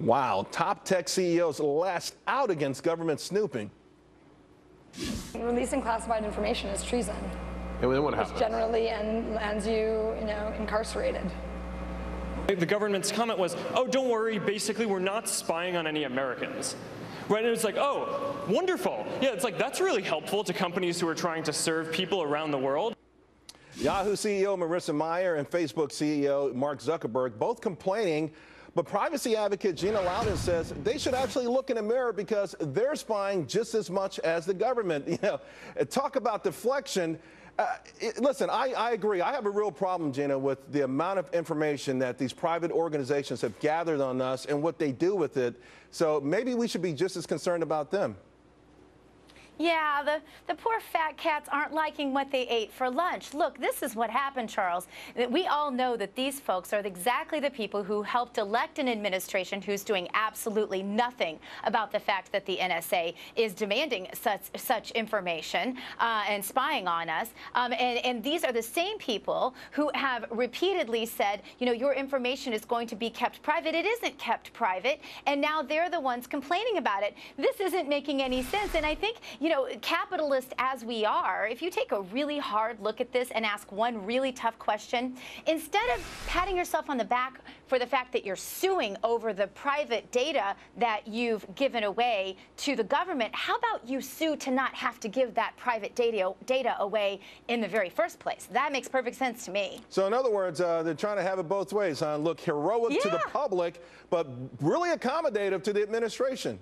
Wow, top tech CEOs last out against government snooping. Releasing classified information is treason. And then what happens? Generally, and lands you, you know, incarcerated. The government's comment was, oh, don't worry, basically we're not spying on any Americans. Right, and it's like, oh, wonderful. Yeah, it's like that's really helpful to companies who are trying to serve people around the world. Yahoo CEO Marissa Mayer and Facebook CEO Mark Zuckerberg both complaining but privacy advocate Gina Loudon says they should actually look in the mirror because they're spying just as much as the government. You know, talk about deflection. Uh, it, listen, I, I, agree. I have a real problem, Gina, with the amount of information that these private organizations have gathered on us and what they do with it. So maybe we should be just as concerned about them. Yeah, the, the poor fat cats aren't liking what they ate for lunch. Look, this is what happened, Charles. We all know that these folks are exactly the people who helped elect an administration who's doing absolutely nothing about the fact that the NSA is demanding such, such information uh, and spying on us. Um, and, and these are the same people who have repeatedly said, you know, your information is going to be kept private. It isn't kept private. And now they're the ones complaining about it. This isn't making any sense. And I think, you you know, capitalist as we are, if you take a really hard look at this and ask one really tough question, instead of patting yourself on the back for the fact that you're suing over the private data that you've given away to the government, how about you sue to not have to give that private data, data away in the very first place? That makes perfect sense to me. So in other words, uh, they're trying to have it both ways, huh? Look heroic yeah. to the public, but really accommodative to the administration.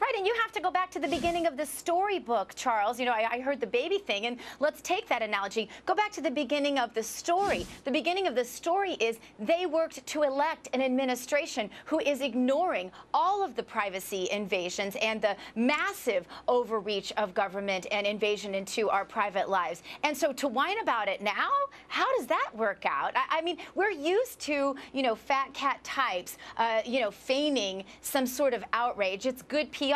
Right, and you have to go back to the beginning of the storybook, Charles. You know, I, I, heard the baby thing, and let's take that analogy. Go back to the beginning of the story. The beginning of the story is they worked to elect an administration who is ignoring all of the privacy invasions and the massive overreach of government and invasion into our private lives. And so to whine about it now, how does that work out? I, I mean, we're used to, you know, fat cat types, uh, you know, feigning some sort of outrage. It's good people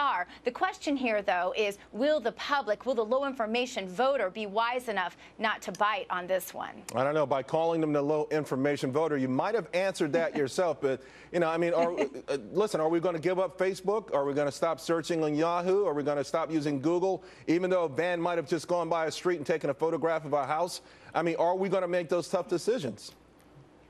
The question here, though, is will the public, will the low information voter be wise enough not to bite on this one? I don't know. By calling them the low information voter, you might have answered that yourself. But, you know, I mean, are, uh, listen, are we going to give up Facebook? Are we going to stop searching on Yahoo? Are we going to stop using Google, even though a van might have just gone by a street and taken a photograph of our house? I mean, are we going to make those tough decisions?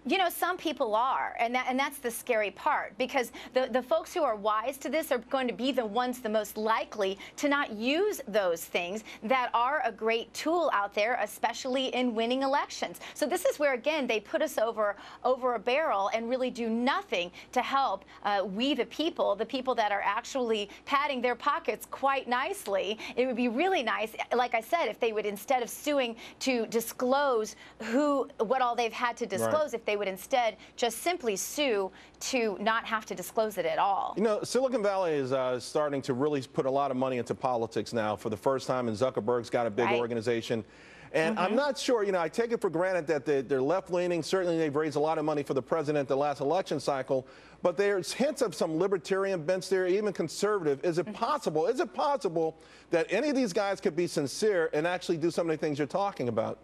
You know, some people are, and that, and that's the scary part because the, the folks who are wise to this are going to be the ones the most likely to not use those things that are a great tool out there, especially in winning elections. So this is where again they put us over over a barrel and really do nothing to help uh, we the people, the people that are actually padding their pockets quite nicely. It would be really nice, like I said, if they would instead of suing to disclose who what all they've had to disclose, right. if they they would instead just simply sue to not have to disclose it at all. You know, Silicon Valley is uh, starting to really put a lot of money into politics now for the first time, and Zuckerberg's got a big right. organization. And mm -hmm. I'm not sure, you know, I take it for granted that they're left leaning. Certainly, they've raised a lot of money for the president the last election cycle. But there's hints of some libertarian bents there, even conservative. Is it mm-hmm. possible? Is it possible that any of these guys could be sincere and actually do some of the things you're talking about?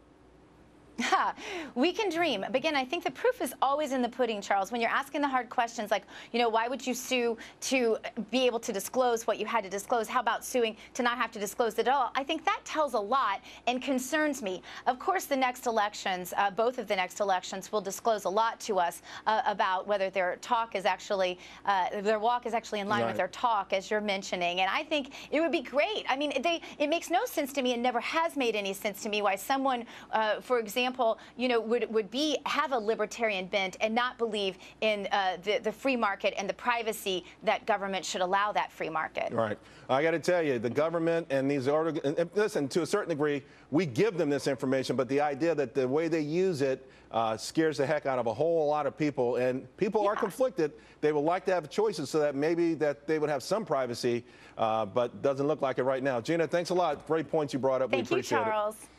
we can dream. But again, I think the proof is always in the pudding, Charles. When you're asking the hard questions like, you know, why would you sue to be able to disclose what you had to disclose? How about suing to not have to disclose it at all? I think that tells a lot and concerns me. Of course, the next elections, uh, both of the next elections, will disclose a lot to us uh, about whether their talk is actually, uh, their walk is actually in line right. with their talk, as you're mentioning. And I think it would be great. I mean, they, it makes no sense to me and never has made any sense to me why someone, uh, for example, example, you know, would, would be have a libertarian bent and not believe in uh, the, the free market and the privacy that government should allow that free market. Right. I got to tell you, the government and these, and listen, to a certain degree, we give them this information, but the idea that the way they use it uh, scares the heck out of a whole lot of people, and people yeah. are conflicted. They would like to have choices so that maybe that they would have some privacy, uh, but doesn't look like it right now. Gina, thanks a lot. Great points you brought up. Thank we appreciate you, Charles. it.